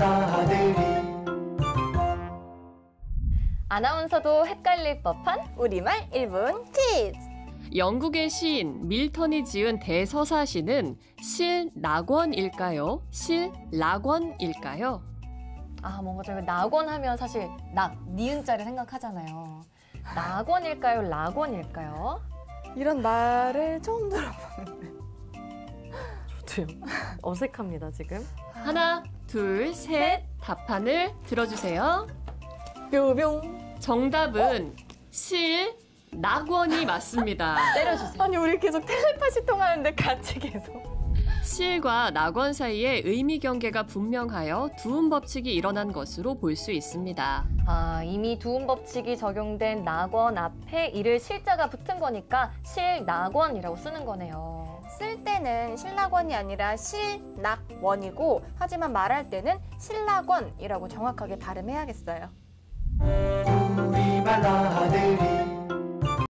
아들이 아나운서도 헷갈릴 법한 우리말 1분 퀴즈. 영국의 시인 밀턴이 지은 대서사시는 실낙원일까요? 실락원일까요? 아 뭔가 저희 낙원 하면 사실 낙 니은자를 생각하잖아요. 낙원일까요? 락원일까요? 이런 말을 처음 들어보는데. 저도요. 어색합니다, 지금. 하나, 둘, 셋. 답판을 들어주세요. 뿅뿅. 정답은 실 낙원이 맞습니다. 때려주세요. 아니, 우리 계속 텔레파시 통하는데 같이 계속. 실과 낙원 사이에 의미 경계가 분명하여 두음 법칙이 일어난 것으로 볼 수 있습니다. 아 이미 두음 법칙이 적용된 낙원 앞에 이를 실자가 붙은 거니까 실낙원이라고 쓰는 거네요. 쓸 때는 신락원이 아니라 실낙원이고, 하지만 말할 때는 신락원이라고 정확하게 발음해야겠어요.